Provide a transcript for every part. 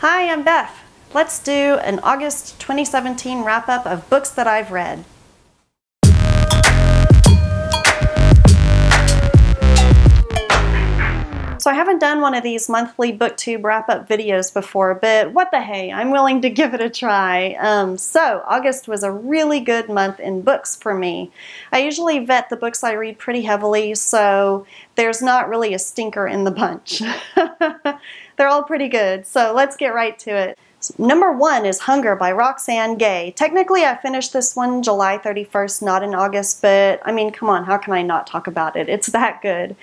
Hi, I'm Beth. Let's do an August 2017 wrap up of books that I've read. So I haven't done one of these monthly booktube wrap-up videos before, but what the hey, I'm willing to give it a try. Um, so August was a really good month in books for me. I usually vet the books I read pretty heavily, so there's not really a stinker in the bunch. They're all pretty good, so let's get right to it. Number one is Hunger by Roxane Gay. Technically, I finished this one July 31st, not in August, but I mean, come on, how can I not talk about it? It's that good.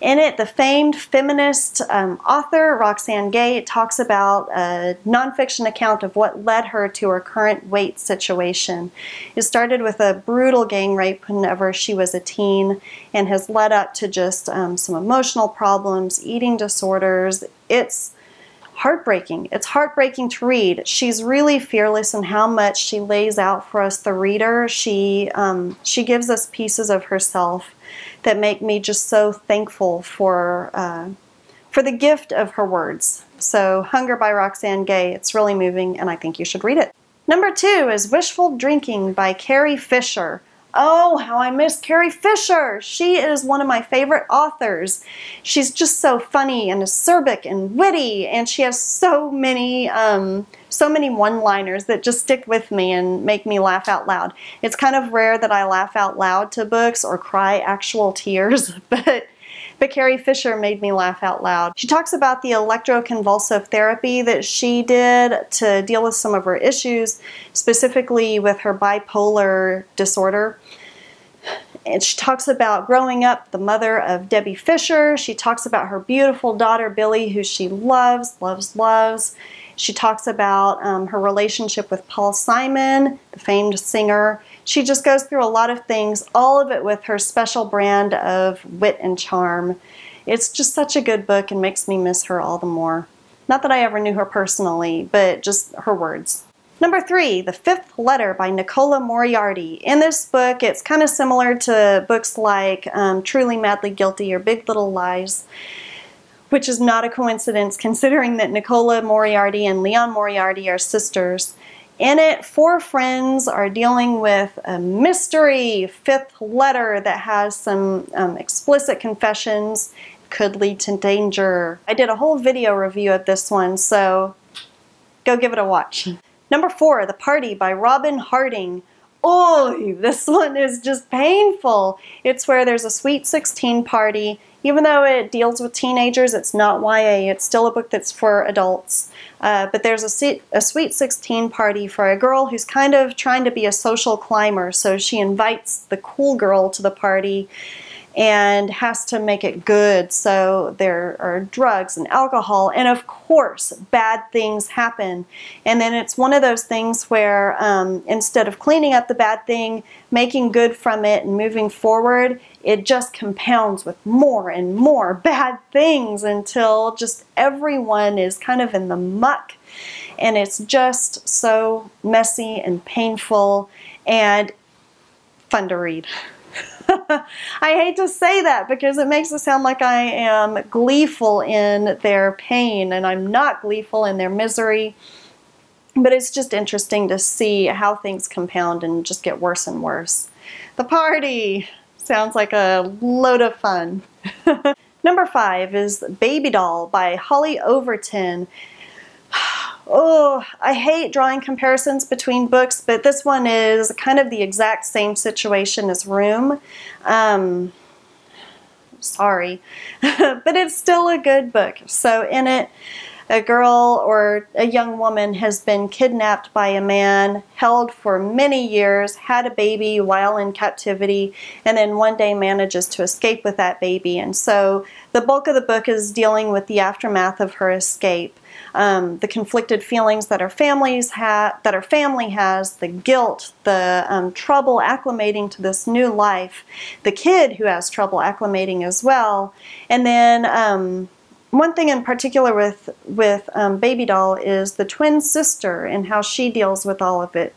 In it, the famed feminist um, author Roxane Gay talks about a nonfiction account of what led her to her current weight situation. It started with a brutal gang rape whenever she was a teen and has led up to just um, some emotional problems, eating disorders. It's heartbreaking. It's heartbreaking to read. She's really fearless in how much she lays out for us, the reader. She um, she gives us pieces of herself that make me just so thankful for uh, for the gift of her words. So, Hunger by Roxane Gay. It's really moving, and I think you should read it. Number two is Wishful Drinking by Carrie Fisher. Oh, how I miss Carrie Fisher. She is one of my favorite authors. She's just so funny and acerbic and witty, and she has so many, um, so many one-liners that just stick with me and make me laugh out loud. It's kind of rare that I laugh out loud to books or cry actual tears, but but Carrie Fisher made me laugh out loud. She talks about the electroconvulsive therapy that she did to deal with some of her issues, specifically with her bipolar disorder. And she talks about growing up the mother of Debbie Fisher. She talks about her beautiful daughter Billie, who she loves, loves, loves. She talks about um, her relationship with Paul Simon, the famed singer. She just goes through a lot of things, all of it with her special brand of wit and charm. It's just such a good book and makes me miss her all the more. Not that I ever knew her personally, but just her words. Number three, The Fifth Letter by Nicola Moriarty. In this book, it's kind of similar to books like um, Truly Madly Guilty or Big Little Lies, which is not a coincidence considering that Nicola Moriarty and Liane Moriarty are sisters. In it, four friends are dealing with a mystery fifth letter that has some um, explicit confessions, could lead to danger. I did a whole video review of this one, so go give it a watch. Number four, The Party by Robyn Harding. Oh, this one is just painful. It's where there's a Sweet 16 party even though it deals with teenagers, it's not YA. It's still a book that's for adults. Uh, but there's a, a Sweet 16 party for a girl who's kind of trying to be a social climber. So she invites the cool girl to the party and has to make it good. So there are drugs and alcohol, and of course, bad things happen. And then it's one of those things where um, instead of cleaning up the bad thing, making good from it, and moving forward, it just compounds with more and more bad things until just everyone is kind of in the muck. And it's just so messy and painful and fun to read. I hate to say that because it makes it sound like I am gleeful in their pain and I'm not gleeful in their misery. But it's just interesting to see how things compound and just get worse and worse. The party sounds like a load of fun. Number five is Baby Doll by Hollie Overton. Oh, I hate drawing comparisons between books, but this one is kind of the exact same situation as Room. Um, sorry, but it's still a good book. So in it, a girl or a young woman has been kidnapped by a man, held for many years, had a baby while in captivity, and then one day manages to escape with that baby. And so the bulk of the book is dealing with the aftermath of her escape. Um, the conflicted feelings that our families that our family has, the guilt, the um, trouble acclimating to this new life, the kid who has trouble acclimating as well, and then um, one thing in particular with with um, Baby Doll is the twin sister and how she deals with all of it.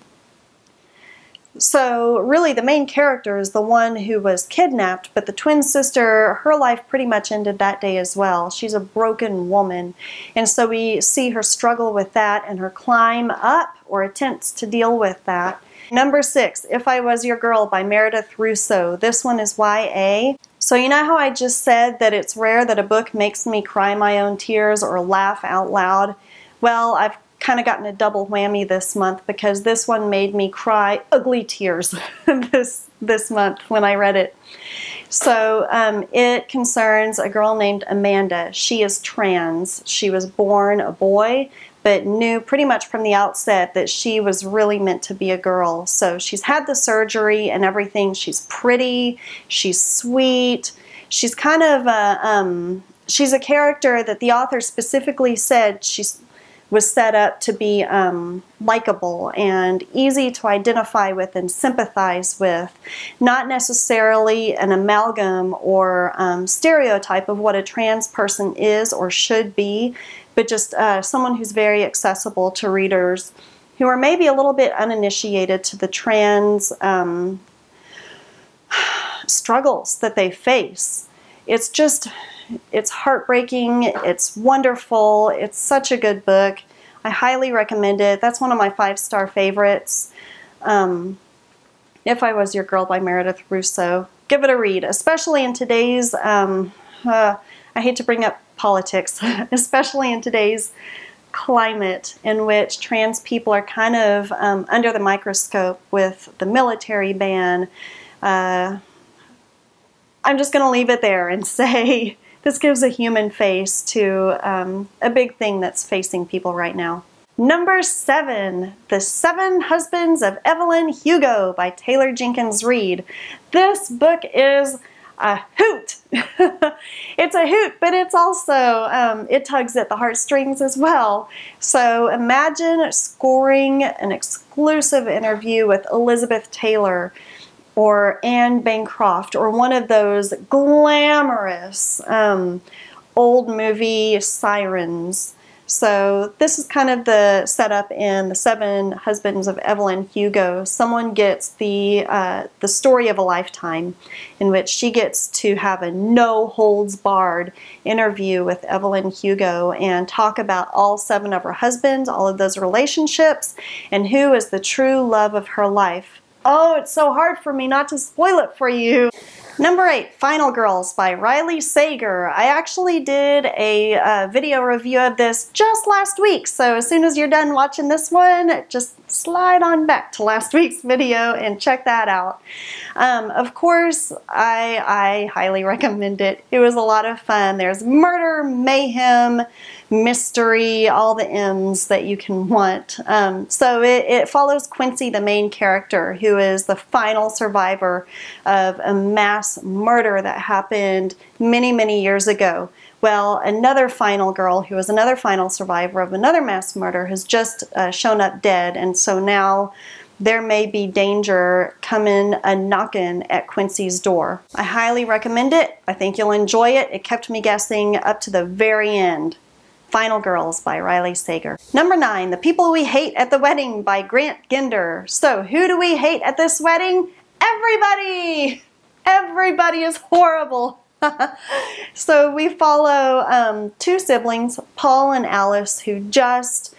So really the main character is the one who was kidnapped, but the twin sister, her life pretty much ended that day as well. She's a broken woman. And so we see her struggle with that and her climb up or attempts to deal with that. Number six, If I Was Your Girl by Meredith Russo. This one is YA. So you know how I just said that it's rare that a book makes me cry my own tears or laugh out loud? Well, I've kind of gotten a double whammy this month because this one made me cry ugly tears this this month when I read it. So um, it concerns a girl named Amanda. She is trans. She was born a boy, but knew pretty much from the outset that she was really meant to be a girl. So she's had the surgery and everything. She's pretty. She's sweet. She's kind of a, um, she's a character that the author specifically said she's was set up to be um, likable and easy to identify with and sympathize with, not necessarily an amalgam or um, stereotype of what a trans person is or should be, but just uh, someone who's very accessible to readers who are maybe a little bit uninitiated to the trans um, struggles that they face. It's just it's heartbreaking. It's wonderful. It's such a good book. I highly recommend it. That's one of my five star favorites. Um, if I Was Your Girl by Meredith Russo. Give it a read, especially in today's, um, uh, I hate to bring up politics, especially in today's climate in which trans people are kind of um, under the microscope with the military ban. Uh, I'm just going to leave it there and say this gives a human face to um, a big thing that's facing people right now. Number seven, The Seven Husbands of Evelyn Hugo by Taylor Jenkins Reid. This book is a hoot. it's a hoot, but it's also, um, it tugs at the heartstrings as well. So imagine scoring an exclusive interview with Elizabeth Taylor or Anne Bancroft or one of those glamorous um, old movie sirens. So this is kind of the setup in The Seven Husbands of Evelyn Hugo. Someone gets the, uh, the story of a lifetime in which she gets to have a no-holds-barred interview with Evelyn Hugo and talk about all seven of her husbands, all of those relationships, and who is the true love of her life. Oh, it's so hard for me not to spoil it for you. Number eight, Final Girls by Riley Sager. I actually did a uh, video review of this just last week, so as soon as you're done watching this one, just slide on back to last week's video and check that out. Um, of course, I, I highly recommend it. It was a lot of fun. There's murder, mayhem, mystery, all the M's that you can want. Um, so it, it follows Quincy, the main character, who is the final survivor of a mass murder that happened many, many years ago. Well, another final girl who was another final survivor of another mass murder has just uh, shown up dead, and so now there may be danger coming a knocking at Quincy's door. I highly recommend it. I think you'll enjoy it. It kept me guessing up to the very end. Final Girls by Riley Sager. Number nine, The People We Hate at the Wedding by Grant Ginder. So who do we hate at this wedding? Everybody! Everybody is horrible. so we follow um, two siblings, Paul and Alice, who just,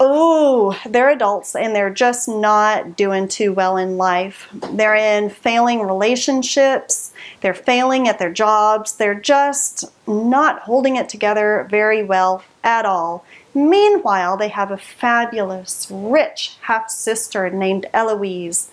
oh, they're adults and they're just not doing too well in life. They're in failing relationships, they're failing at their jobs, they're just not holding it together very well at all. Meanwhile, they have a fabulous, rich half-sister named Eloise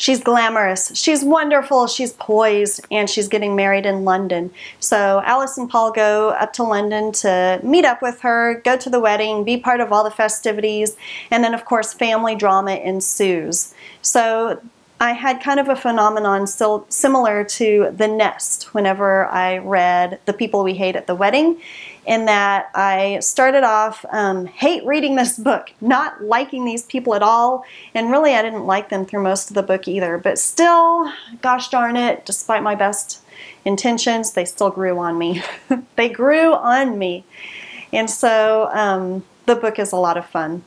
She's glamorous, she's wonderful, she's poised, and she's getting married in London. So Alice and Paul go up to London to meet up with her, go to the wedding, be part of all the festivities, and then of course family drama ensues. So I had kind of a phenomenon still similar to The Nest whenever I read The People We Hate at the Wedding in that I started off um, hate reading this book, not liking these people at all, and really I didn't like them through most of the book either. But still, gosh darn it, despite my best intentions, they still grew on me. they grew on me. And so um, the book is a lot of fun.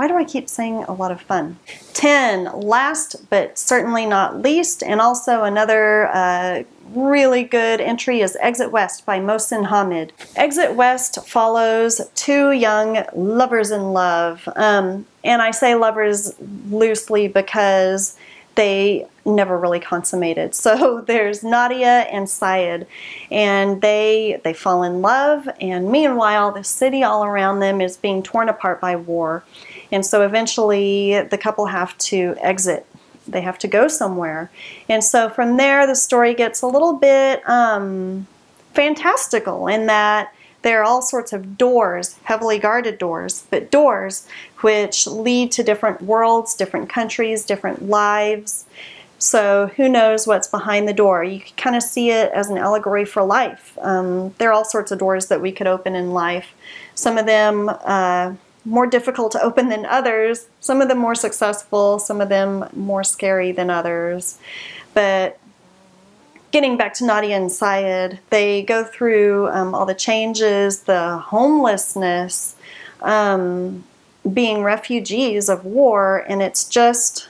Why do I keep saying a lot of fun? 10, last but certainly not least, and also another uh, really good entry is Exit West by Mohsin Hamid. Exit West follows two young lovers in love. Um, and I say lovers loosely because they never really consummated. So there's Nadia and Saeed, and they they fall in love, and meanwhile the city all around them is being torn apart by war. And so eventually the couple have to exit. They have to go somewhere. And so from there the story gets a little bit um, fantastical in that there are all sorts of doors, heavily guarded doors, but doors which lead to different worlds, different countries, different lives. So who knows what's behind the door? You can kind of see it as an allegory for life. Um, there are all sorts of doors that we could open in life. Some of them uh, more difficult to open than others. Some of them more successful. Some of them more scary than others. But getting back to Nadia and Saeed, they go through um, all the changes, the homelessness, um, being refugees of war, and it's just.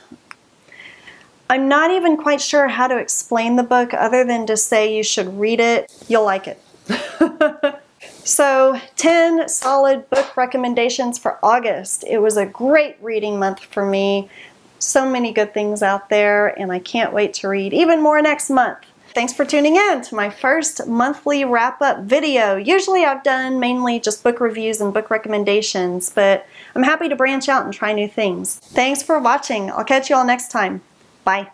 I'm not even quite sure how to explain the book other than to say you should read it. You'll like it. so, 10 solid book recommendations for August. It was a great reading month for me. So many good things out there, and I can't wait to read even more next month. Thanks for tuning in to my first monthly wrap-up video. Usually I've done mainly just book reviews and book recommendations, but I'm happy to branch out and try new things. Thanks for watching. I'll catch you all next time. Bye.